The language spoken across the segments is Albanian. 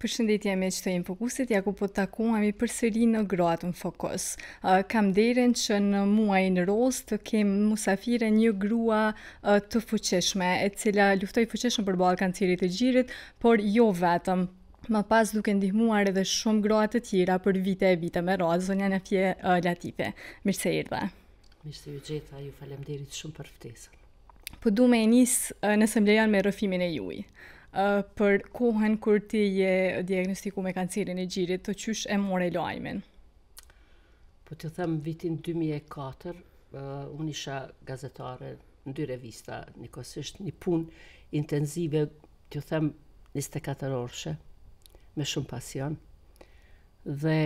Përshëndetje Me Temë Fokusi, ja ku po takohemi përsëri në Gratë në Fokus. Uh, kam nderin që në muajin rozë të kem musafire një grua uh, të fuqishme, e cila luftoi fuqishëm përballë kancerit të gjirit, por jo vetëm, më pas duke ndihmuar edhe shumë gra të tjera për vite e vite me radhë, zonja Nafije uh, Latifi. Mirë se erdhe. Mirë se ju gjeta, ju falemderit shumë për ftesën. Po du me e nisë nëse m'lejon me rrëfimin e juj. për kohën kur ti je diagnostiku me kancerin e gjirit, qysh e more lajmin? Po të them, vitin 2004, uh, unë isha gazetare në dy revista, njëkohësisht një punë intenzive, të them, 24 orëshe, me shumë pasion. Dhe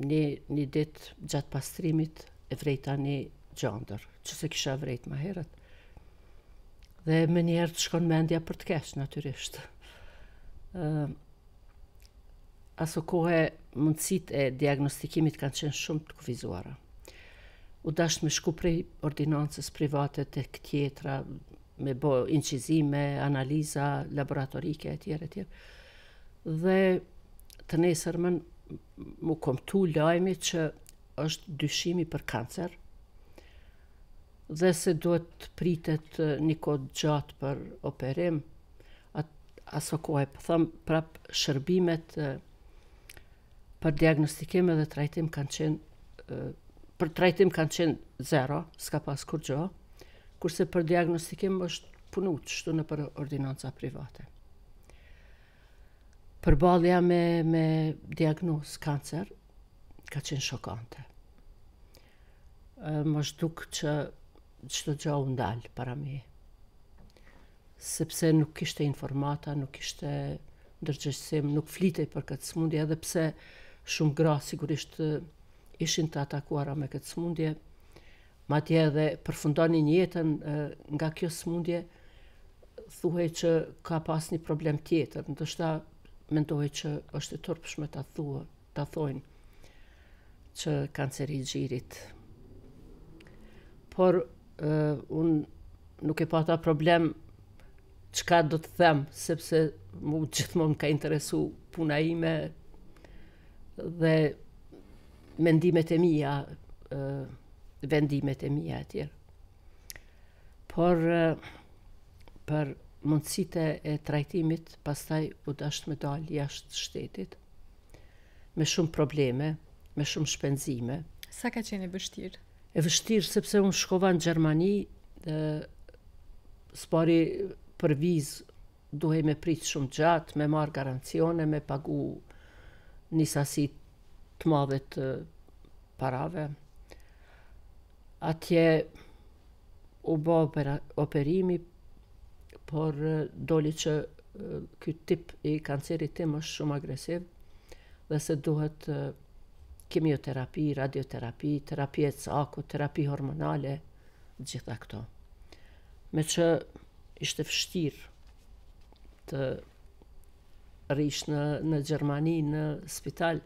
një një ditë gjatë pastrimit e vrejta një gjandër, që s'e kisha vrejt ma herët. Dhe menjëherë të shkon mendja për të keq, natyrisht. Uh, aso kohë mundësitë e diagnostikimit kanë qenë shumë të kufizuara. U dasht me shku prej ordinancës private te tjetra, me bo incizime, analiza, laboratorike, e tjera, e tjera. Dhe të nesërmën m'u kumtu lajmi që është dyshimi për kancer dhe se duhet të pritet një kohë e gjatë për operim aso kohe po them prap shërbimet për diagnostikim dhe trajtim kanë qenë për trajtim kanë qenë zero, s'ka pas kurgjo, kurse për diagnostikim është punu kështu nëpër ordinanca private. Përballja me me diagnozë kancer ka qenë shokante. M'është duk që çdo gjë u ndal para meje. Sepse nuk kishte informata, nuk kishte ndërgjegjësim, nuk flitej për këtë smundje, edhe pse shumë gra sigurisht ishin të atakuara me këtë smundje, madje edhe përfundonin jetën nga kjo sëmundje, thuhej që ka pas një problem tjetër, ndoshta mendohet që është e turpshme ta thua, ta thonë që kanceri i gjirit. Por uh, un nuk e pata problem çka do të them, sepse mu gjithmonë m'ka interesu puna ime dhe mendimet e mia, vendimet e mia e tjera. Por për mundësite e trajtimit, pastaj u dashtë me dalë jashtë shtetit, me shumë probleme, me shumë shpenzime. Sa ka qenë e vështirë? E vështirë, sepse unë shkova në Gjermani, dhe së pari për vizë, Duhej me prit shumë gjatë, me marrë garancione, me pagu një sasi të madhe të parave. Atje u bo operimi, por doli që ky tip i kancerit tim është shumë agresiv dhe se duhet kemioterapi, radioterapi, terapi e cakut, terapi hormonale, gjitha këto. Meqë ishte vështirë të rrish në, në Gjermani, në spital.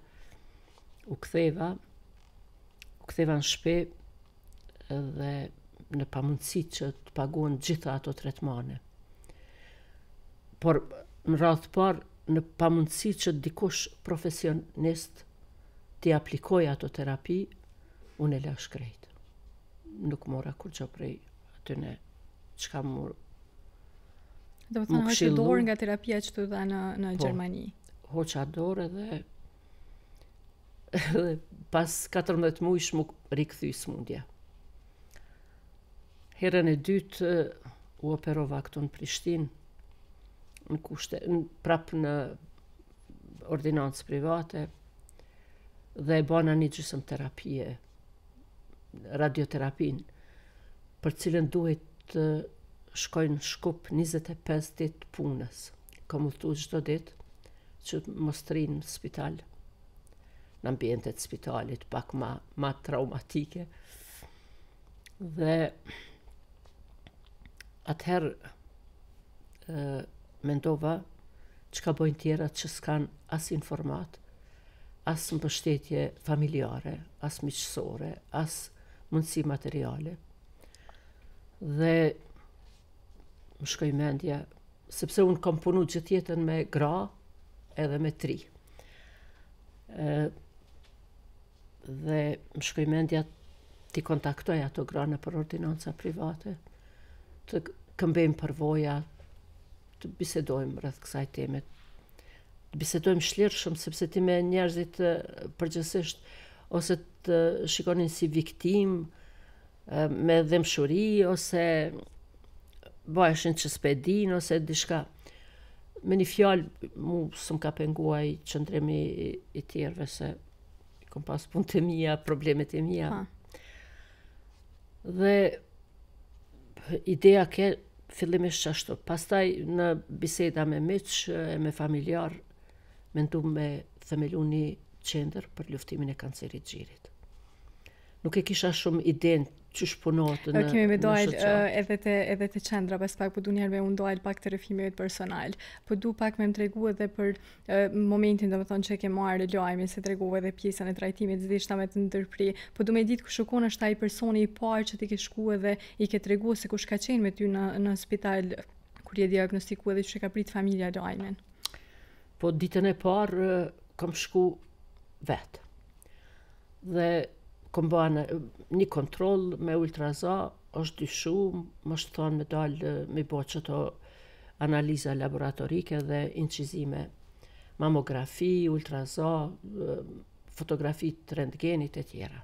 U ktheva, u ktheva në shpi dhe në pamundësi që të paguhen gjitha ato tretmane. Por në radhë të parë, në pamundësi që dikush profesionist t'i aplikojë ato terapi, unë e lash krejt. Nuk mora kurgjo prej atyne çka më Do të thotë hoqe dorë nga terapia që të dha në në po, Gjermani. Hoqa dorë dhe dhe pas 14 mujsh m'u rikthy sëmundja. Herën e dytë u operova këtu në Prishtinë, në kushte, në, prapë në ordinancë private, dhe e bona një gjysëm terapie radioterapinë, për të cilën duhej të shkoj në Shkup 25 ditë punë. Kam udhëtu çdo ditë që mos të rri në spital, në ambient të spitalit, pak ma, ma traumatike. Dhe atëherë mendova çka bojnë tjerat që s'kanë as informatë, as mbështetje familjare, as miqësore, as mundësi materiale. Dhe më shkoi mendja, sepse unë kam punu gjithë jetën me gra edhe me t'ri. E, dhe më shkoi mendja t'i kontaktoj ato gra nëpër ordinanca private, të këmbejmë përvoja, të bisedojmë rreth kësaj teme, të bisedojmë shlirshëm sepse ti me njerëzit përgjithsisht ose të shikonin si viktim me dhemshuri ose bëheshin që s'pe din ose diçka me një fjalë mu së më ka penguaj qëndrimi i tjerëve se kom pas punët e mija, problemet e mija. Ha. Dhe ideja ke Fillimisht ashtu, pastaj në biseda me miq e me familjar, menduam me themelu një qendër për luftimin e kancerit t'gjirit. Nuk e kisha shumë idenë qysh punohet në shoqat. Kemi me dojl edhe të, edhe te qendra, pas pak po du njerë me unë dojl pak te rrëfimi yt personal. Po du pak me më tregu edhe për momentin domethënë që e ke marrë lajmin se tregove dhe pjesën e trajtimit s'deshta me të ndërpri po du me ditë kush u kon është ai personi i parë që ti ke shku edhe i ke tregu se kush ka qenë me ty në, në spital kur je diagnostiku, edhe qysh e ka prit familja lajmin po ditën e parë kom shku vetë dhe kom ba një kontrol me ultraza është dyshu më është thanë me dalë me bo ato analiza laboratorike dhe incizime, mamografi, ultraza, fotografi të rentgenit e tjera.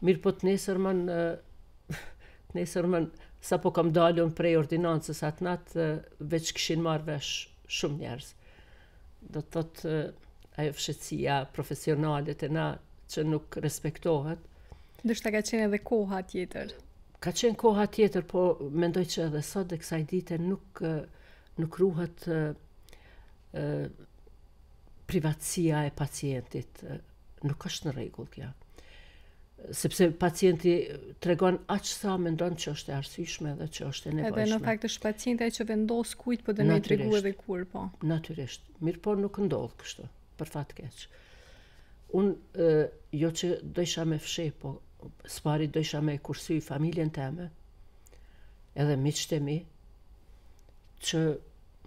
Mirëpo të nesërmen, të nesërmen, sapo kam dalun prej ordinancës atë natë, veç kishin marrë vesh shumë njerëz. Do të thotë, ajo fshehtësia profesionale te na që nuk respektohet, Ndoshta ka qenë edhe koha tjetër. Ka qenë koha tjetër, po mendoj që edhe sot dhe kësaj dite nuk, nuk ruhet privatësia e pacientit nuk është në rregull kjo. Sepse pacienti tregon aq sa mendon që është e arsyeshme dhe që është e nevojshme. Edhe në fakt është pacienti ai që vendos kujt po don me i tregu edhe kur po. Natyrisht. Mirëpo nuk ndodh kështu. për fat të keq. Un jo që dojsha me fsheh, po s'pari dojsha me kursy familjen teme. Edhe miqtë e mi që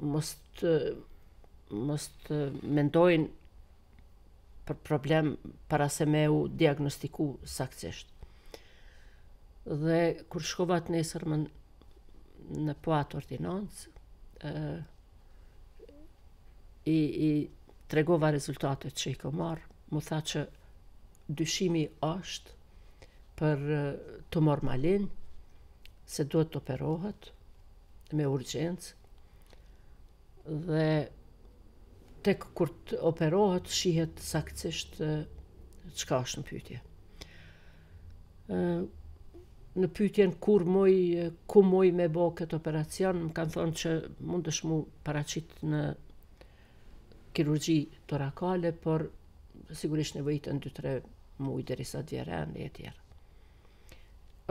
mos të mos të mendojnë për problem para se me u diagnostiku saktësisht. Dhe kur shkova të nesërmen në po atë ordinancë, i, i tregova rezultatet që i kom marrë, m'u tha që dyshimi është për tumor malinj, se duhet të operohet me urgjencë, dhe tek kur të operohet shihet saktësisht çka është në pytje. në pyetjen kur muj, ku muj me bo këtë operacion, më kanë thonë që mundesh m'u paraqit në kirurgji torakale, por sigurisht nevojiten 2-3 muj derisa t'vjen rendi e tjerë.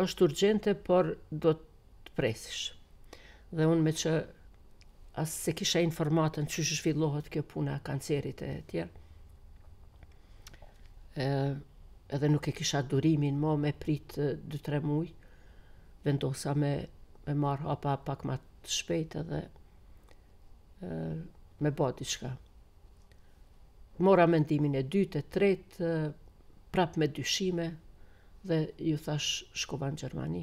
është urgjente, por do të të presish. Dhe unë meqë as s'e kisha informatën qysh zhvillohet kjo puna e kancerit e tjerë, edhe nuk e kisha durimin ma me prit 2-3 muj, vendosa me, me marrë hapa pak ma të shpejt edhe me ba diçka. Mora mendimin e dytë, e tretë, prap me dyshime dhe ju thash shkova në Gjermani.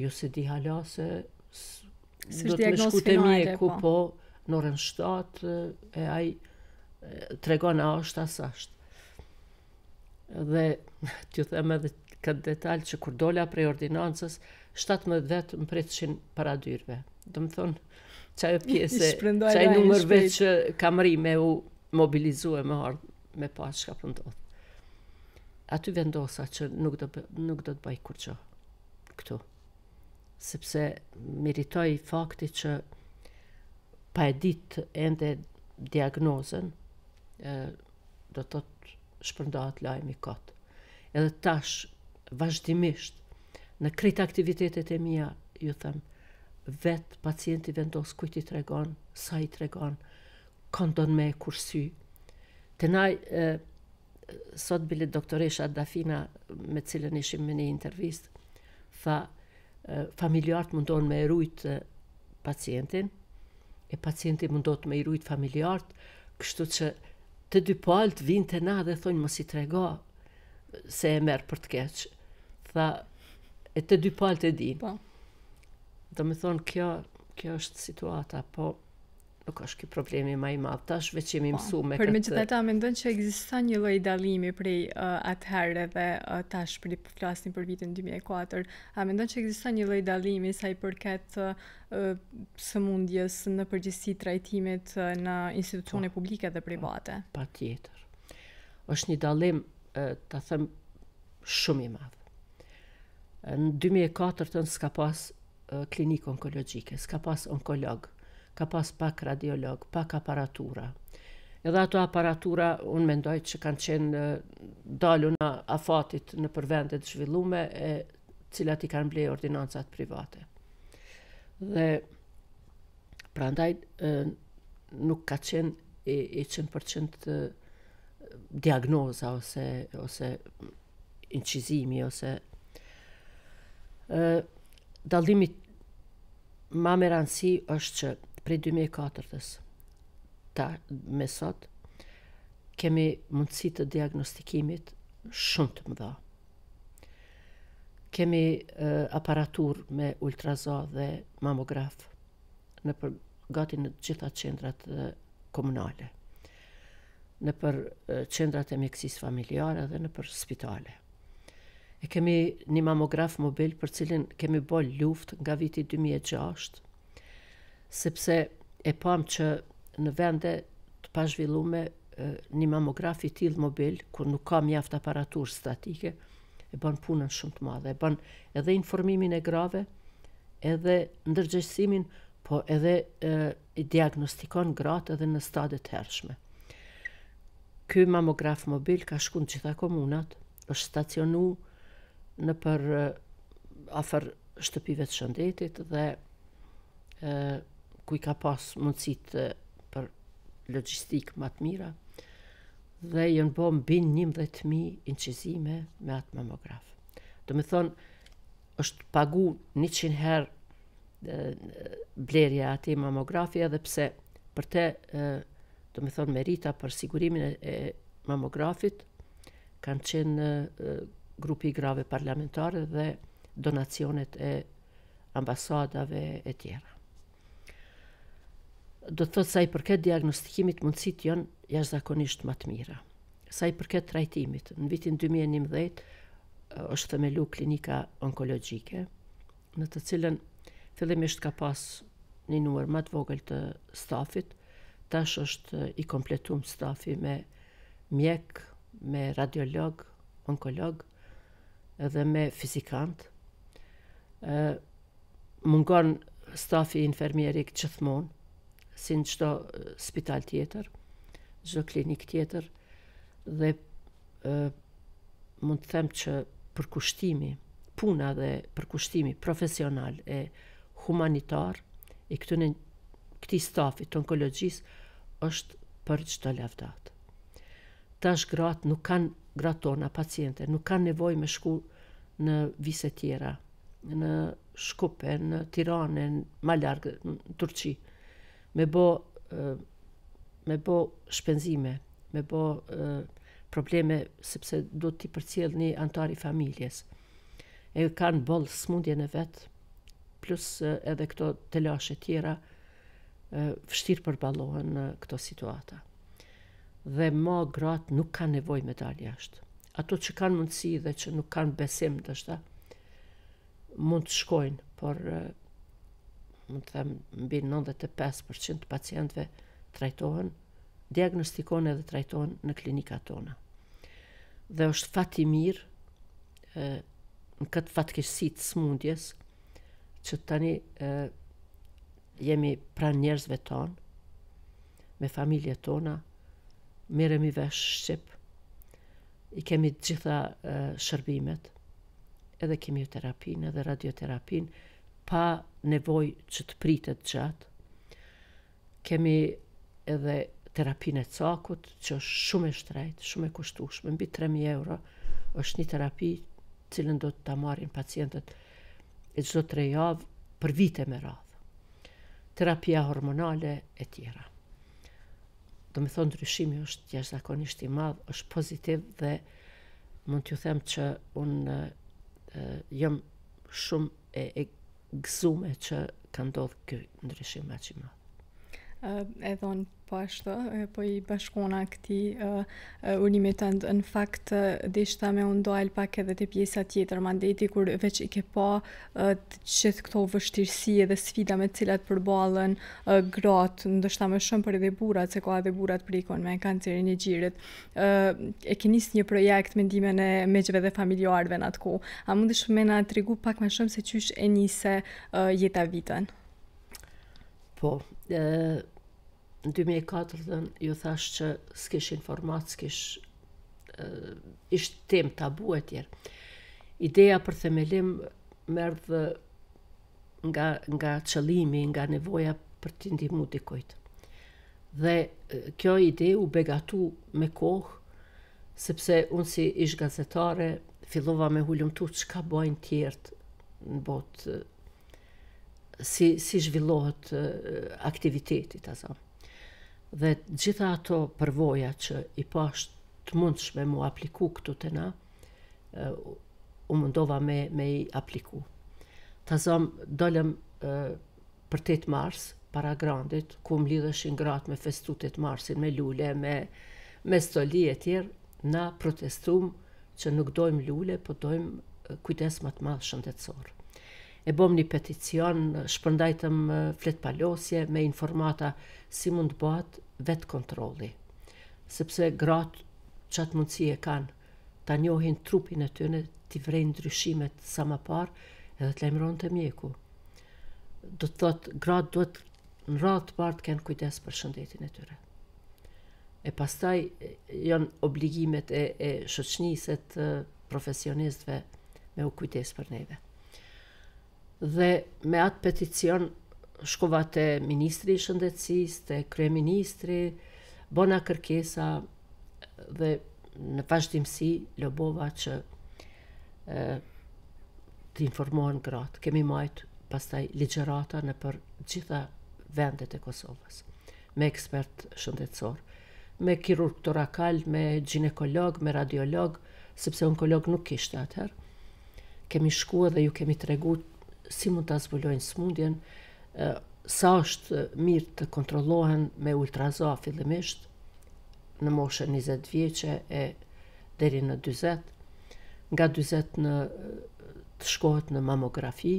Ju s'e di hala se do të me shku te mjeku, po. po, në orën 7 e ai tregon a është a s'është. Dhe t'ju them edhe këtë detalj që kur dola prej ordinancës, 17 vet më pritshin para dyerve. Domethonë qaj pjesë, qaj numër vetë që kan mrri me u mobilizue me ardhë me pa çka po ndodh. Aty vendosa që nuk do nuk do të bëj kurrë këtu. Sepse m'irritoi fakti që pa e ditë ende diagnozën, e, do të thotë shpërndahet lajmi kot. Edhe tash, vazhdimisht, në krejt aktivitetet e mija, ju them, vetë pacienti vendos kujt i tregon, sa i tregon, kë don me e kursy. Te na sot bile doktoresha Dafina me të cilën ishim në një intervistë tha familjart mundohen me e rujt pacientin e pacienti mundohet me i rujt familjart kështu që të dy palët vijnë te na dhe thonë mos i trego se e merr për të keq. Tha, e të dy palët e dinë. Po. Domethonë, kjo, kjo është situata, po nuk është ky problemi ma i madh tash veç jemi po, mësu me këtë. Por megjithatë a mendon që ekziston një lloj dallimi prej uh, atëherë dhe uh, tash për të flasim për vitin 2004, a mendon që ekziston një lloj dallimi sa i përket uh, sëmundjes në përgjithësi trajtimit uh, në institucione po, publike dhe private? Po, Patjetër. Është një dallim uh, ta them shumë i madh. Në 2004-tën s'ka pas klinikë onkologjike, s'ka pas onkolog, ka pas pak radiolog, pak aparatura. Edhe ato aparatura, unë mendoj që kanë qenë dalun afatit nëpër vende t'zhvillume, të cilat i kanë ble ordinancat private. Dhe prandaj nuk ka qenë e, e 100% diagnoza ose ose incizimi ose ë dallimi ma me rëndësi është që prej 2004-tës me sot kemi mundësi të diagnostikimit shumë të mëdha. Kemi aparaturë me ultrazë dhe mamograf nëpër, gati në të gjitha qendrat komunale. nëpër qendrat e mjekësisë familjare dhe nëpër spitale. E kemi një mamograf mobil për cilin kemi bo luftë nga viti 2006, sepse e pamë që në vende të pazhvillume një mamograf i tillë mobil, ku nuk ka mjaft aparaturë statike, e ban punën shumë të madhe. E ban edhe informimin e grave, edhe ndërgjegjësimin, po edhe i diagnostikon gratë edhe në stade të hershme. Ky mamograf mobil ka shku në gjitha komunat, është stacionu nëpër afër shtëpive të shëndetit dhe ku i ka pas mundësitë për logistikë ma të mira dhe janë bo mbi 11.000 incizime me atë mamograf. Domethënë, është pagu njëqind herë blerja e atij mamografi edhe pse për te domethënë merita për sigurimin e mamografit kanë qenë grupi i grave parlamentare dhe donacionet e ambasadave e tjera. do të thotë sa i përket diagnostikimit mundësitë janë jashtëzakonisht ma të mira. Sa i përket trajtimit, në vitin 2011 është themelu klinika onkologjike, në të cilën fillimisht ka pas një numër ma të vogël të stafit, tash është i kompletum stafi me mjekë, me radiologë, onkologë, edhe me fizikantë. Ë mungon stafi infermierik gjithmonë, si në çdo spital tjetër, çdo klinikë tjetër dhe ë mund të them që përkushtimi, puna dhe përkushtimi profesional e humanitar i këtyre këtij stafi të onkologjisë është për çdo lavdatë. Tash gratë nuk kanë, gratë tona paciente, nuk kanë nevojë me shku në vise tjera, në Shkupe, në Tirane, ma larg, në Turqi, me bo, me bo shpenzime, me bo probleme, sepse do t'i përcjellë një anëtar i familjes. E kanë boll smundjen e vet, plus edhe këto telashe tjera, vështirë përbalohen në këto situata. Dhe ma gratë nuk kanë nevojë me dalë jashtë. Ato që kanë mundësi dhe që nuk kanë besim ndoshta mund të shkojnë, por mund të them mbi 95% të pacienteve trajtohen, diagnostikohen edhe trajtohen në klinikat tona. Dhe është fat i mirë ë në këtë fatkeqësi të smundjes që tani ë Jemi pranë njerëzve tanë, me familjet tona, merremi vesh shqip, i kemi të gjitha shërbimet, edhe kimioterapinë, edhe radioterapinë, pa nevojë që të pritet gjatë. Kemi edhe terapinë e cakut, që është shumë e shtrejtë, shumë e kushtushme, mbi 3.000 euro, është një terapi të cilën do ta marrin pacientet e çdo tre javë për vite me radhë, terapia hormonale e tjera. Domethonë ndryshimi është jashtëzakonisht i madh, është pozitiv dhe mund t'ju them që unë jam shumë e, e gëzume që ka ndodhë ky ndryshim kaq i madh. edhe un po ashtu po i bashkohna këtij urimi tand në fakt deshta me u ndal pak edhe te pjesa tjetër mandej ti kur veç i ke pa të gjitha këto vështirësi edhe sfida me të cilat përballen gratë ndoshta më shumë po edhe burrat se ka edhe burra që preken me kancerin e gjirit e ke nis një projekt me ndihmën e miqve dhe familjarve në atë kohë a mundesh me na tregu pak më shumë se qysh e nise Jeta Vitën Po, e, në 2004-ën ju thashë që s'kish informata, s'kish ishte temë tabu e tjera. Ideja për themelim m'erdh nga, nga qëllimi, nga nevoja për t'i ndihmu dikujt. Dhe kjo ide u begatu me kohë, sepse unë si ish-gazetare fillova me hulumtu çka bojnë tjerët në botë si, si zhvillohet aktiviteti, ta zomë. Dhe gjitha ato përvoja që i pashë të mundshme m'u apliku këtu te na, u mundova me, me i apliku. Ta zomë, dolëm për 8 mars, para Grandit, ku mblidheshin gratë me festu 8 marsin, me lule, me, me stoli e tjera, na protestum që nuk dojmë lule, po dojmë kujdes ma të madh shëndetësor. E bom një peticion, shpërndajtëm fletëpalosje me informata si mund të bëhet vetëkontrolli. Sepse gratë qatë mundësi e kanë ta njohin trupin e tyne, t'i vrejnë ndryshimet sa ma parë edhe të lajmërohen te mjeku. Do të thotë, gratë duhet në radhë të parë të kenë kujdes për shëndetin e tyre. e pastaj janë obligimet e, e shoqënisë e të profesionistëve me u kujdes për neve. Dhe me atë peticion shkova te Ministri i Shëndetsisë, te Kryeministri, bona kërkesa dhe në vazhdimësi lobova që e, të informohen gratë. Kemi majt pastaj ligjërata nëpër gjitha vendet e Kosovës. me ekspertë shëndetësorë, me kirurg torakal, me gjinekolog, me radiolog, sepse onkolog nuk kishte atëherë. Kemi shku edhe ju kemi tregu si mund ta zbulojnë smundjen, sa është mirë të kontrollohen me ultraza fillimisht në moshën 20 vjeçe e deri në 40, nga 40 të shkohet në mamografi,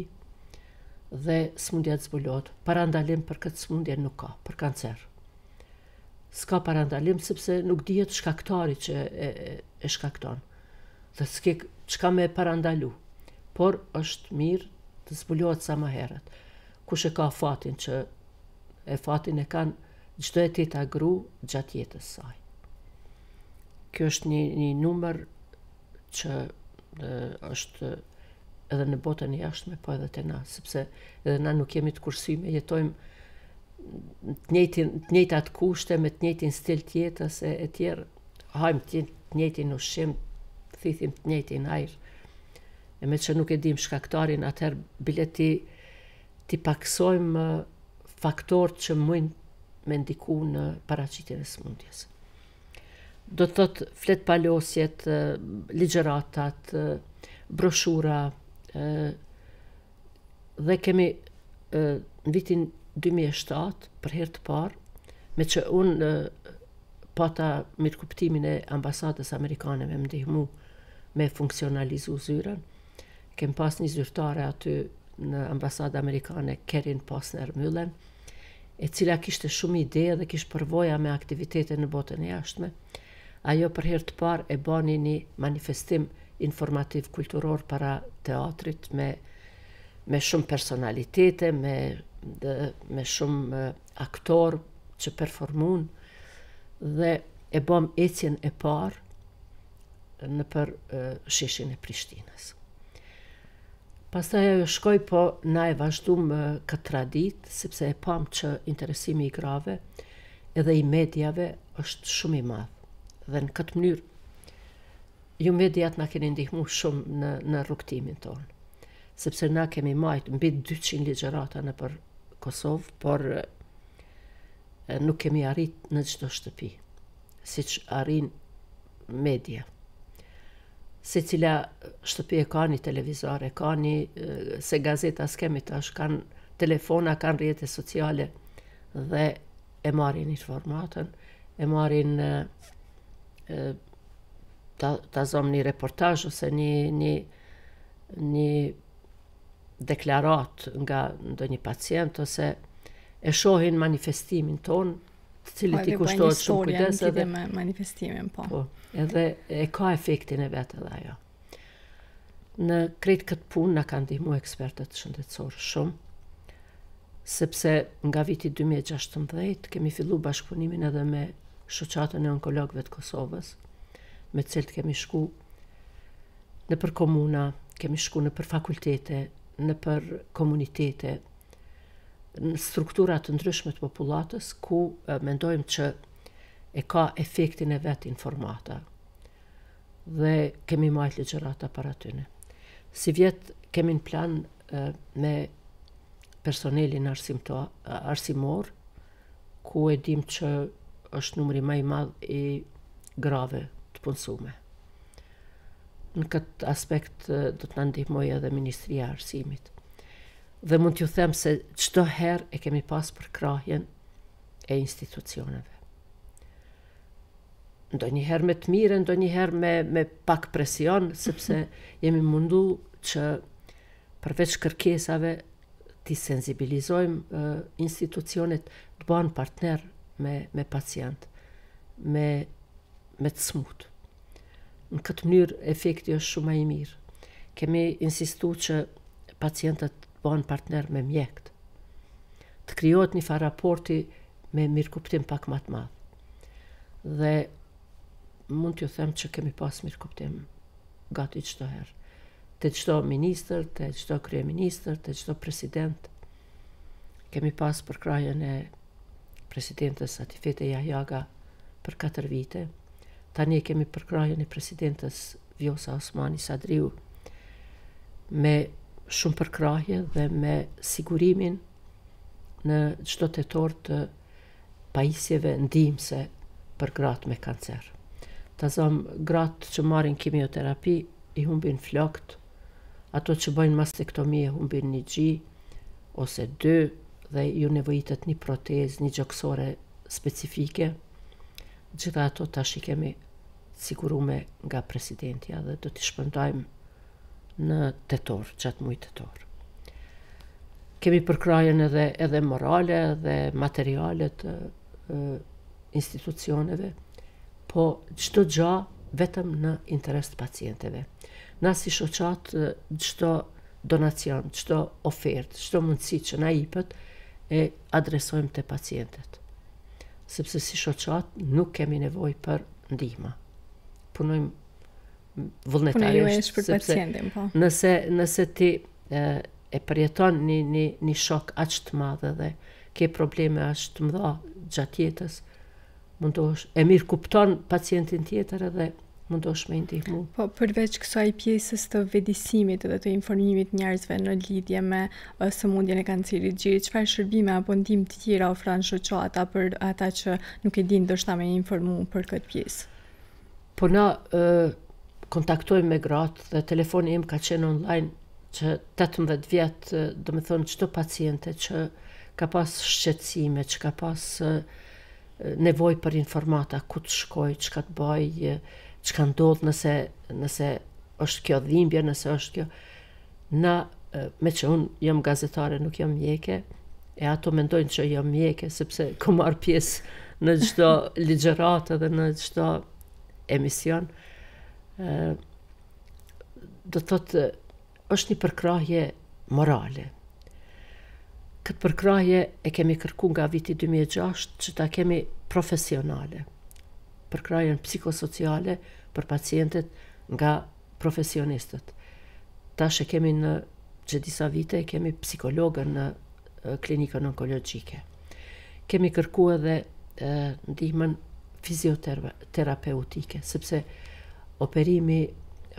dhe sëmundja të zbulohet. Parandalim për këtë sëmundje nuk ka, për kancer. S'ka parandalim sepse nuk dihet shkaktari që e, e shkakton. Dhe s'ke çka me parandalu. Por është mirë të zbulohet sa më herët. Kush e ka fatin që e, fatin e kanë çdo e teta grua gjatë jetës saj. Kjo është një, një numër që është edhe në botën e jashtme, po edhe te na, sepse edhe na nuk jemi të kursyme, jetojmë të njëjtin të njëjtat kushte me të njëjtin stil të jetës e e tjerë hajmë të njëjtin ushqim thithim të njëjtin ajër e meqë nuk e dim shkaktarin atëherë bile t'i paksojmë faktorët që mujnë me ndiku në paraqitjen e smundjes Do të thotë fletëpalosjet, ligjëratat, broshura dhe kemi në vitin 2007 për herë të parë meqë unë pata mirëkuptimin e ambasadës amerikane me më ndihmu me funksionalizu zyrën, Kem pas një zyrtare aty në ambasadë amerikane, Kerin Posner Myllen, e cila kishte shumë ide dhe kish përvoja me aktivitete në botën e jashtme. Ajo për herë të parë e bani një manifestim informativ kulturor para teatrit me me shumë personalitete, me dhe me shumë aktorë që performun dhe e bam ecjen e parë nëpër sheshin e Prishtinës. Pastaj ajo shkoi, po na e vazhduam këtë traditë, sepse e pamë që interesimi i grave edhe i mediave është shumë i madh. Dhe në këtë mënyrë, ju mediat na keni ndihmu shumë në, në rrugëtimin tonë. Sepse na kemi majt mbi 200 ligjërata nëpër Kosovë, por nuk kemi arrit në çdo shtëpi. siç arrin media. Secila shtëpi e ka një televizor, e ka një se gazeta s'kemi tash, kanë telefona, kanë rrjete sociale dhe e marrin informatën, e marrin ta, ta zomë një reportazh ose një, një, një deklaratë nga ndonjë pacient ose e shohin manifestimin tonë të cilit i kushtohet shumë kujdes edhe me manifestimin, po. Po, edhe e ka efektin e vet edhe ajo. Në krejt këtë punë na kanë ndihmu ekspertët shëndetësorë shumë, sepse nga viti 2016 kemi fillu bashkëpunimin edhe me Shoqatën e Onkologëve të Kosovës, me të cilët kemi shku nëpër komuna, kemi shku nëpër fakultete, nëpër komunitete, në struktura të ndryshme të popullatës ku mendojmë që e ka efektin e vet informata dhe kemi majt ligjërata para tyne. Sivjet kemi në plan me personelin arsimto, arsimor, ku e dimë që është numri ma i madh i grave të punësume. Në këtë aspekt do të na ndihmojë edhe Ministria e Arsimit. dhe mund t'ju them se çdo herë e kemi pas përkrahjen e institucioneve. Ndonjëherë me të mirë, ndonjëherë me, me pak presion, sepse jemi mundu që përveç kërkesave t'i sensibilizojmë uh, institucionet të bahen partner me, me pacient, me me të smutë. Në këtë mënyrë efekti është shumë ma i mirë. Kemi insistu që pacientët të bahen partner me mjekët. Të krijohet një farë raporti me mirëkuptim pak ma të madh. Dhe mund t'ju them që kemi pas mirëkuptim gati çdo herë. Te çdo ministër, te çdo kryeministër, te çdo president kemi pas përkrahjen e presidentes Atifete Jahjaga për katër vite. Tani e kemi përkrahjen e presidentes Vjosa Osmani Sadriu me shumë përkrahje dhe me sigurimin në çdo tetor të pajisjeve ndihmëse për gratë me kancer. Ta zëm gratë që marrin kimioterapi i humbin flokët, ato që bajnë mastektomi e humbin një gji, ose dy dhe ju nevojitet një protezë, një gjoksore specifike, gjitha ato tash i kemi të sigurume nga presidentja dhe do t'i shpërndajmë në tetor, gjatë mujit tetor. Kemi përkrahjen edhe, edhe morale dhe materiale të e, institucioneve, po çdo gja vetëm në interes të pacienteve. Na si shoqatë, çdo donacion, çdo ofertë, çdo mundësi që na ipet e adresojmë te pacientet. Sepse si shoqatë nuk kemi nevojë për ndihma. Punojmë vullnetarisht për pacientin, po. Nëse nëse ti e, e përjeton një një një shok aq të madh dhe ke probleme aq të mëdha gjatë jetës, mundohesh e mirëkupton pacientin tjetër edhe mundohesh me i ndihmu. Po, përveç kësaj pjesës të vetëdijesimit dhe të informimit njerëzve në lidhje me uh, sëmundjen e kancerit të gjirit, çfarë shërbime apo ndihma të tjera ofron shoqata për ata që nuk e dinë ndoshta me informu për këtë pjesë? Po na uh, kontaktojmë me gratë dhe telefoni im ka qenë online që 18 vjet, domethënë çdo paciente që ka pas shqetësime, që ka pas uh, nevojë për informata, ku të shkoj, çka të baj, çka ndodh nëse nëse është kjo dhimbje, nëse është kjo. Na, meqë unë jam gazetare, nuk jam mjeke, e ato mendojnë që jam mjeke, sepse kom marrë pjesë në çdo ligjëratë dhe në çdo emision, do të thotë, Është një përkrahje morale. Këtë përkrahje e kemi kërku nga viti 2006 që ta kemi profesionale. Përkrahjen psikosociale për pacientet nga profesionistët. Tash e kemi që disa vite e kemi psikologen në klinikën onkologjike. Kemi kërku edhe ndihmën fizioterapeutike, sepse operimi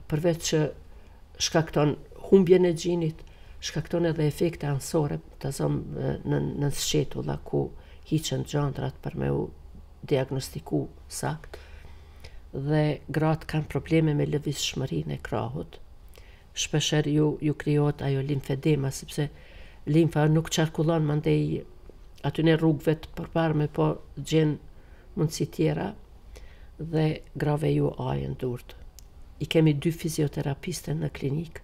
përveç që shkakton humbjen e gjinit, shkakton edhe efekte anësore, të zëmë në, në sqetulla ku hiqen gjëndrat për me u diagnostiku sakt, dhe gratë kanë probleme me lëvizshmërinë e krahut, shpeshherë ju, ju krijohet ajo limfedema, sepse limfa nuk qarkullon mandej aty rrugëve të përparme, po gjen mundësi tjera, dhe grave ju ajen durt. I kemi dy fizioterapiste në klinikë.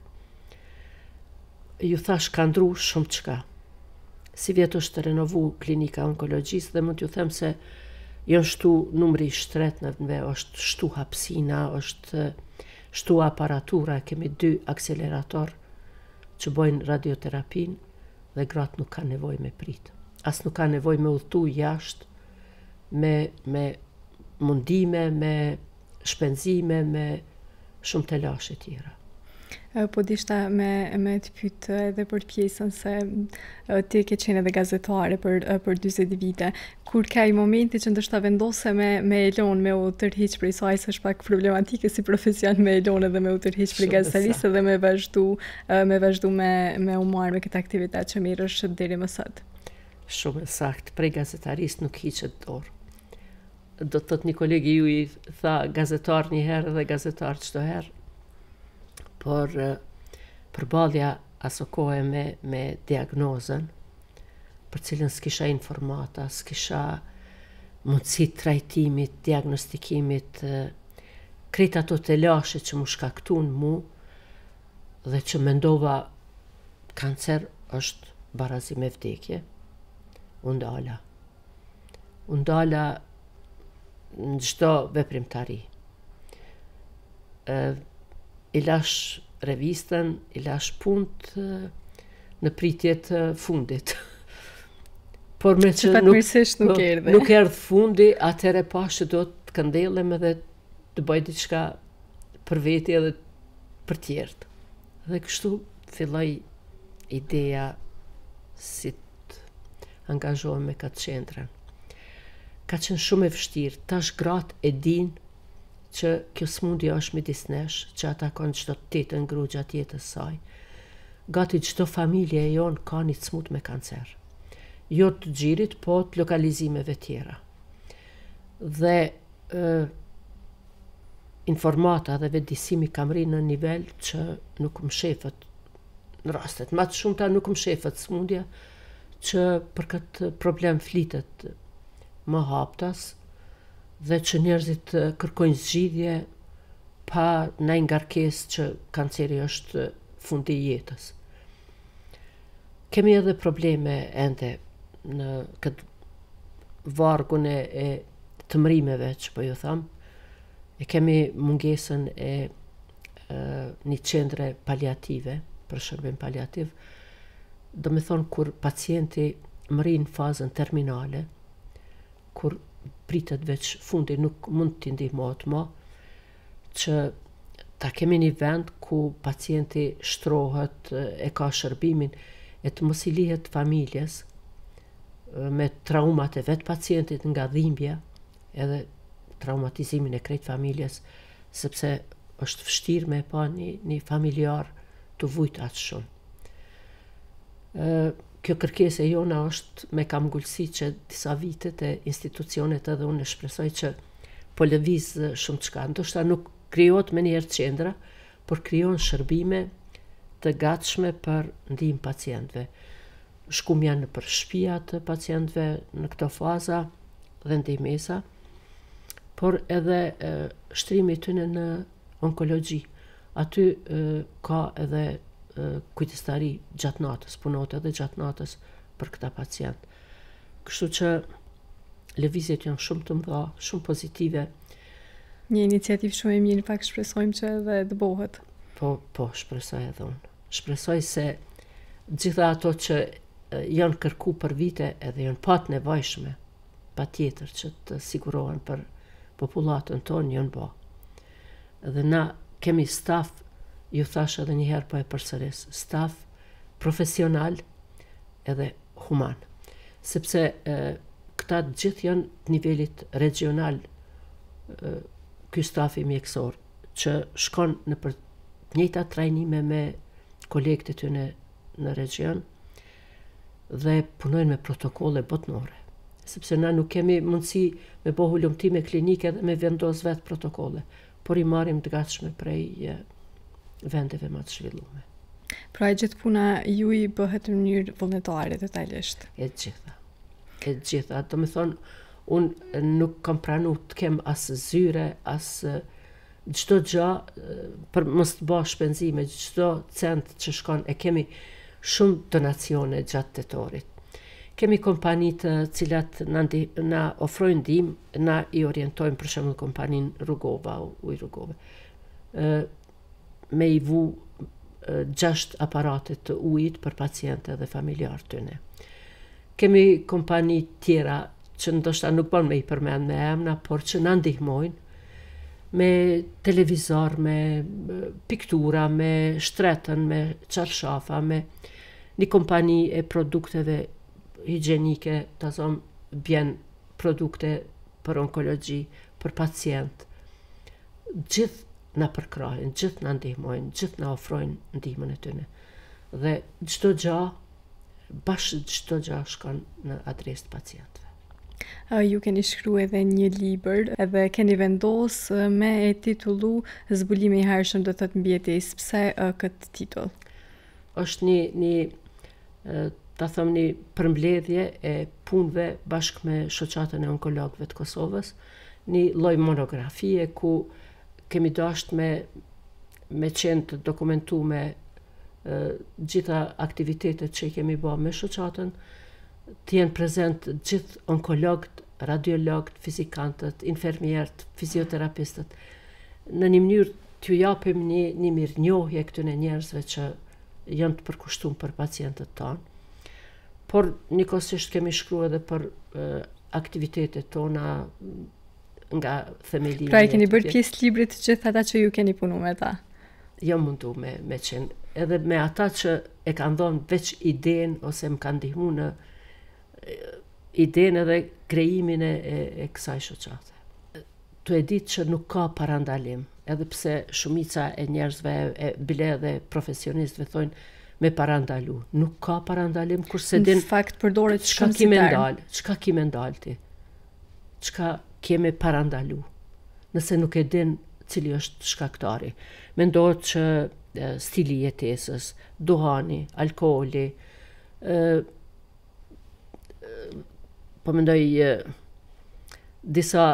Ju thash ka ndru shumë çka. Sivjet është renovu klinika e onkologjisë dhe mund t'ju them se janë shtu numri i shtretënve, është shtu hapsina, është shtu aparatura, kemi dy akselerator që bojnë radioterapinë dhe gratë nuk ka nevoj me pritë. As nuk ka nevoj me udhëtu jashtë me me mundime, me shpenzime, me shumë telashe e tjera. Po deshta me, me të pytë edhe për pjesën se ti ke qenë edhe gazetare për, për 20 vite. Kur ka ai momenti që ndoshta vendose me, me e lon me u tërheq prej saj se është pak problematike si profesion me e lon edhe me u tërheq prej gazetarisë edhe me vazhdu, me, vazhdu me, me u marrë me këtë aktivitet që merresh deri më sot? Shumë e saktë, prej gazetarisë nuk hiqet dorë. Do të thotë një kolegi im tha gazetar një herë dhe gazetar çdo herë. Por përballja asokohe me me diagnozën për të cilën s'kisha informata, s'kisha mundësi të trajtimit, diagnostikimit, krejt ato telashe që m'u shkaktun mu, dhe që mendova kancer është barazi me vdekje, u ndala. U ndala në çdo veprimtari. E lash revistën, i lash punt në pritje të fundit. Por meqë, nuk, nuk, po, erdhe. nuk erdh fundi, atëherë pa që duhet të këndellem edhe të bëj diçka për veti edhe për tjertë. Dhe kështu filloi ideja si të angazhohem me këtë qendrën. Ka qenë shumë e vështirë, tash gratë e din që kjo smundi është midis nesh, që atakon çdo të tetën gru gjatë jetës saj. Gati çdo familje e jonë ka një të smut me kancer. Jo të gjirit, po të lokalizimeve tjera. Dhe informata dhe vetëdijësimi ka mrri në nivel që nuk mshefet në rastet ma të shumta nuk mshefet smundja që për këtë problem flitet më haptas dhe që njerëzit kërkojnë zgjidhje pa një ngarkesë që kanceri është fundi i jetës. Kemi edhe probleme ende në këtë vargun e të mrrimeve që po ju tham, e kemi mungesën e, e një qendre paliative, për shërbim paliativ, domethonë kur pacienti mrrin fazën terminale, kur pritet veç fundi nuk mund t'i ndihmohet më, që ta kemi një vend ku pacienti shtrohet e ka shërbimin e të mos i lihet familjes me traumat e vetë pacientit nga dhimbja edhe traumatizimin e krejt familjes sepse është vështir me pa një, një familjar tu vujt aq shumë kjo kërkesë e jona është me këmbëngulësi që disa vite te institucionet edhe unë shpresoj që Po lëviz shumë çka. Ndoshta nuk krijohet menjëherë qendra, por krijon shërbime të gatshme për ndihmë pacientëve. Shkumja nëpër shpija të pacientëve në këto faza dhe ndihmesa, por edhe shtrimi i tyne në onkologji. Aty ka edhe kujdestari gjatë natës, punohet edhe gjatë natës për këta pacientë. Kështu që lëvizjet janë shumë të mëdha, shumë pozitive. Një iniciativë shumë e mirë, pak shpresojmë që edhe të bohet. Po, po, shpresoj edhe unë. Shpresoj se gjitha ato që janë kërku për vite edhe janë pat nevojshme, patjetër që të sigurohen për popullatën tonë janë bo. Dhe na kemi staf, ju thash edhe njëherë po e përsëris, staf profesional, edhe human. Sepse këta të gjithë janë të nivelit regional ky stafi mjekësor që shkon nëpër të njëjta trajnime me kolegët e tyne në regjion dhe punojnë me protokolle botnore sepse na nuk kemi mundësi me bo hulumtime klinike dhe me vendos vetë protokolle por i marrim të gatshme prej vendeve ma të zhvillume. Pra e gjithë puna juj bëhet në mënyrë vullnetare totalisht. E gjitha. E gjitha, domethon unë nuk kam pranu të kem as zyre, as çdo gja për mos të ba shpenzime, çdo cent që shkon e kemi shumë donacione gjatë tetorit. Kemi kompani të cilat na na ofrojnë ndihmë, na i orientojnë për shembull kompaninë Rugova, ujë Rugove. ë me i vu gjashtë aparate të ujit për paciente dhe familjarët e tyne. Kemi kompani tjera që ndoshta nuk bon me i përmend me emna, por që na ndihmojnë me televizor, me piktura, me shtretën, me çarshafa, me Një kompani e produkteve higjienike, ta zomë, bjen produkte për onkologji, për pacient. Gjithë na përkrahin, gjithë na ndihmojnë, gjithë na ofrojnë ndihmën e tyne. Dhe çdo gja, bash çdo gja shkon në adresë të pacientëve. Uh, ju keni shkru edhe një libër edhe keni vendos me e titullu zbulimi i hershëm do të thotë mbijetesë pse uh, këtë titull Është një, një ta themi një përmbledhje e punëve bashkë me Shoqatën e Onkologëve të Kosovës, një lloj monografie ku kemi dasht me, me qenë të dokumentume gjitha aktivitetet që i kemi ba me Shoqatën, të jenë prezent gjithë onkologët, radiologët, fizikantët, infermierët, fizioterapistët, në një mënyrë t'ju japim një, një mirënjohje këtyne njerëzve që janë të përkushtum për pacientët tanë. Por njëkohësisht kemi shkru edhe për e, aktivitetet tona nga themelimi. Pra e keni bërë pjesë të librit të gjithë ata që ju keni punu me ta? Jom mundu me, me qenë. Edhe me ata që e kanë dhonë veç idenë ose më kanë ndihmu në idenë edhe krijimin e, e, e kësaj shoqate. Tu e ditë që nuk ka parandalim, edhe pse shumica e njerëzve e bile edhe profesionistëve thonë me parandalu. Nuk ka parandalim kur s'e din... Në fakt përdoret shumë si term. Qka kime ndalë? Çka ki me ndalë ti? Çka ki me parandalu? Nëse nuk e din cili është shkaktari. Mendohet që stili i jetesës, duhani, alkoholi, po mendoj disa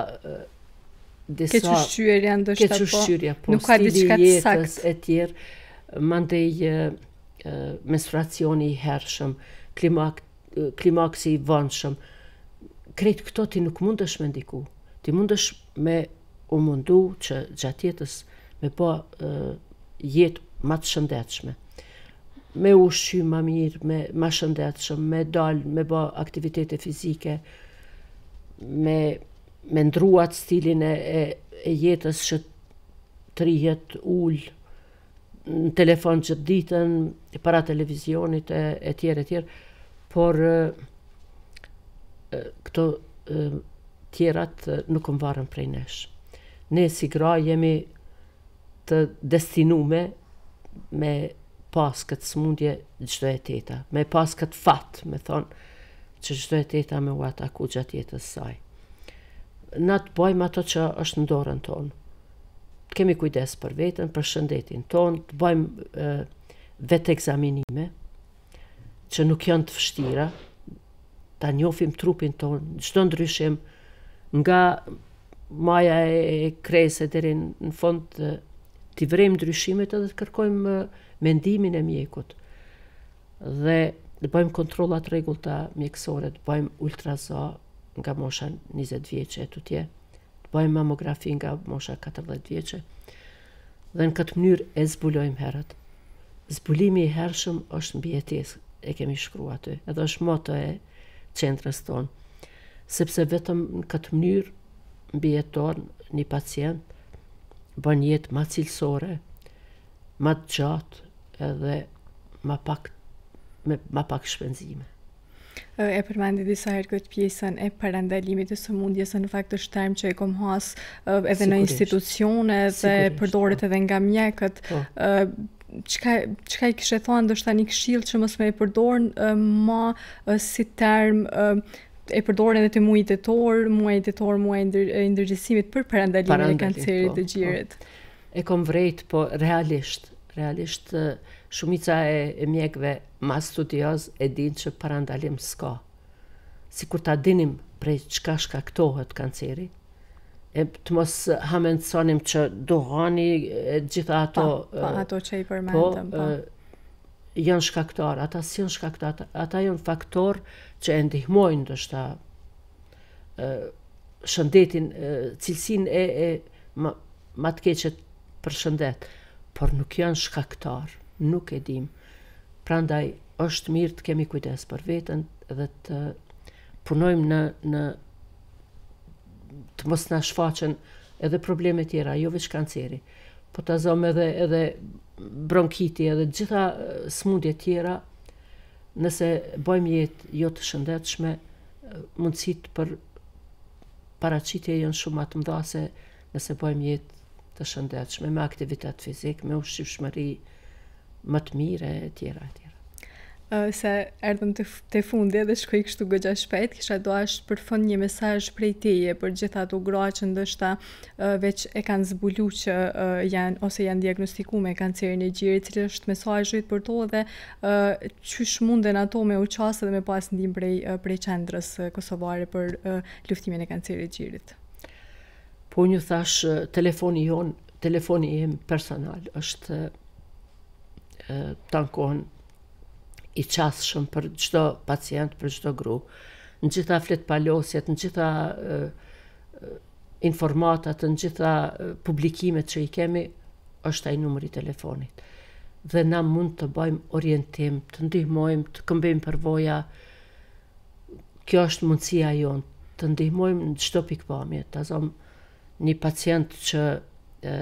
disa kequshqyerja ndoshta po. Kequshqyerja, po. Nuk ka diçka të saktë e tjerë. Mandej menstruacioni i hershëm, klimak klimaksi i vonshëm. Krejt këto ti nuk mundesh me ndiku. Ti mundesh me u mundu që gjatë jetës me ba jetë ma të shëndetshme, me ushqy ma mirë, ma shëndetshëm, me dalë, me ba aktivitete fizike, me, me ndrru stilin e, e, e jetës që të rihet ullë, në telefon gjithë ditën, para televizionit e etj etj. Por këto tjerat nuk varen prej nesh. Ne si gra jemi të destinume me pas këtë smundje çdo e teta, me pas këtë fat, me thonë që çdo e teta me u ataku gjatë jetës saj. Na të bojmë ato që është në dorën tonë. të kemi kujdes për veten, për shëndetin tonë, të bëjmë vetë ekzaminime që nuk janë të vështira, ta njofim trupin tonë, çdo ndryshim nga maja e kresë deri në fund t'i vrejmë ndryshimet edhe të kërkojmë mendimin e mjekut. Dhe të bëjmë kontrolla të rregullta mjekësore, të bëjmë ultrazë nga mosha 20 vjeçe e tutje, të bëjmë mamografi nga mosha 40 vjeçe dhe në këtë mënyrë e zbulojmë herët. Zbulimi i hershëm është mbijetesë, e kemi shkru aty, edhe është moto e qendrës tonë. Sepse vetëm në këtë mënyrë mbijeton një pacient bën jetë ma cilësore, ma të gjatë edhe ma pak me ma pak shpenzime. e përmendët disa herë këtë pjesën e parandalimit të sëmundjes se në fakt është term që e kom has edhe në institucione dhe përdoret po. edhe nga mjekët po. çka çka i kishe thënë ndoshta një këshillë që mos me e përdor ma si term e përdorin edhe te muaj tetor, muaj tetor, muaj i ndërgjegjësimit për parandalimin e kancerit po, të gjirit. E kom vrejt, po realisht, realisht shumica e, e mjekëve Ma studioz e dinë që parandalim s'ka. Sikur ta dinim prej çka shkaktohet kanceri, e të mos hamendësonim që duhani e gjitha ato... Po, po ato që i përmendëm, po. po. Janë shkaktar, ata s'janë shkaktar, ata, ata janë faktor që e ndihmojnë ndoshta shëndetin, cilësinë e, e ma, ma të keqet për shëndet, por nuk janë shkaktar, nuk e dimë. Prandaj është mirë të kemi kujdes për veten dhe të punojmë në në të mos na shfaqen edhe probleme tjera, jo veç kanceri. Po ta zëmë edhe edhe bronkiti edhe gjitha smundje tjera, nëse bëjmë jetë jo të shëndetshme, mundësitë për paracitje janë shumë ma të mdha se nëse bëjmë jetë të shëndetshme, me aktivitet fizik, me ushqyeshmëri më të mirë, e tjera, e tjera. Uh, se erdhëm te, te fundi dhe shkoi kështu goxha shpejt, kisha dashtë për fund një mesazh prej teje për gjitha ato gra që ndoshta uh, veç e kanë zbulu që uh, janë, ose janë diagnostiku me kancerin e gjirit, cili është mesazhi yt për to dhe uh, qysh munden ato me u qasë dhe me pas ndihmë prej, uh, prej qendrës uh, kosovare për uh, luftimin e kancerit të gjirit. Po unë ju thash telefoni jonë, telefoni im personal është tan kohën i qasshëm për çdo pacient, për çdo gru. Në gjitha fletëpalosjet, në gjitha informatat, në gjitha publikimet që i kemi, është ai numër i telefonit. Dhe na mund të bajmë orientim, të ndihmojmë, të këmbejmë përvoja, kjo është mundësia jonë, të ndihmojmë në çdo pikëpamje, ta zëmë një pacient që e,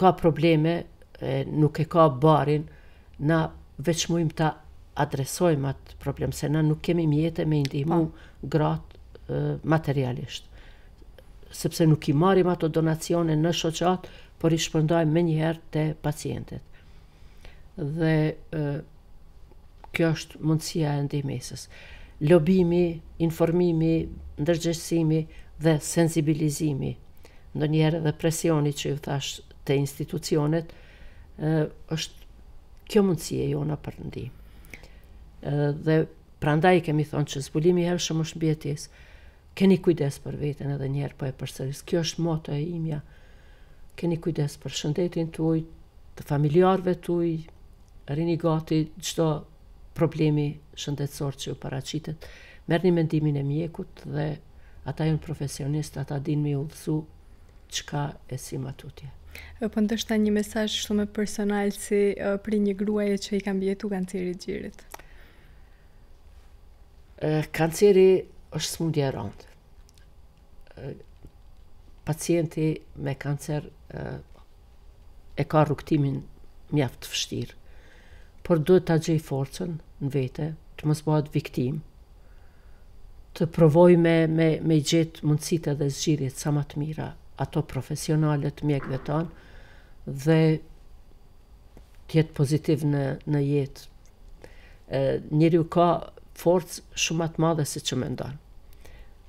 ka probleme, e, nuk e ka barin, na veç mujmë ta adresojmë atë problem, se na nuk kemi mjete me i ndihmu. Po. gratë materialisht. Sepse nuk i marrim ato donacione në shoqatë, por i shpërndajmë menjëherë te pacientet. Dhe kjo është mundësia e ndihmesës. Lobimi, informimi, ndërgjegjësimi dhe sensibilizimi, ndonjëherë edhe presioni që ju thash te institucionet, është kjo mundësi e jona për ndihmë. Dhe prandaj kemi thonë që zbulimi i hershëm është mbijetesë. Keni kujdes për veten edhe një herë po e përsëris. Kjo është moto e imja. Keni kujdes për shëndetin tuaj, të familjarëve tuaj, rrini gati çdo problemi shëndetësor që ju paraqitet. Merrni mendimin e mjekut dhe ata janë profesionistë, ata dinë me udhëzu çka e si ma tutje. Po ndoshta një mesazh shumë personal si për një gruaje që i ka mbijetuar kancerit të gjirit. Kanceri është smundje e randë. Pacienti me kancer e ka rrugëtimin mjaft të vështirë, por duhet ta gjejë forcën në vete, të mos bahet viktimë, të provojë me, me, me gjet mundësitë edhe zgjidhjet sa ma të mira, ato profesionale të mjekëve tanë, dhe të jetë pozitiv në në jetë. Ë njeriu ka forcë shumë ma të madhe se që mendon.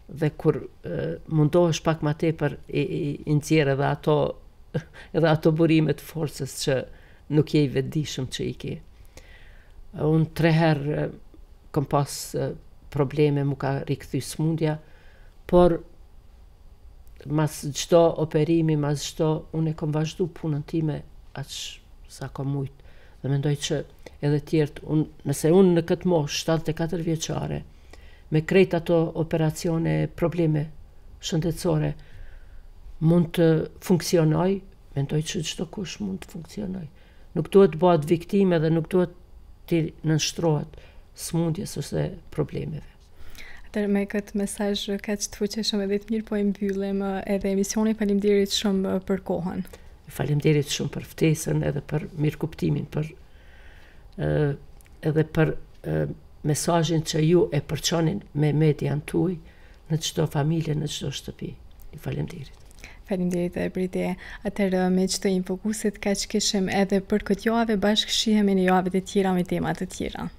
Dhe kur e, mundohesh pak ma tepër i, i, i nxjerr edhe ato edhe ato burime të forcës që nuk je i vetëdijshëm që i ke. Unë tre herë kom pas probleme, m'u ka rikthy smundja, por mas çdo operimi, mas çdo, unë e kom vazhdu punën time aq sa kom mujt. Dhe mendoj që edhe tjertë, un, nëse unë në këtë moshë, 74 vjeçare, me krejt ato operacione, probleme shëndetsore, mund të funksionoj, mendoj që çdo kush mund të funksionoj. Nuk duhet të bëhet viktime dhe nuk duhet t'i nënshtrohet smundjes ose problemeve. Atëherë me këtë mesazh kaq të fuqishëm edhe të mirë po e mbyllim edhe emisionin. Faleminderit shumë për kohën. Faleminderit shumë për ftesën edhe për mirëkuptimin, për edhe për mesazhin që ju e përçoni me median tuaj në çdo familje, në çdo shtëpi. Ju faleminderit. Faleminderit e Briti. Atëherë miq të Infokusit kaq kishim edhe për këtë javë, bashkë shihemi në javët e tjera me tema të tjera.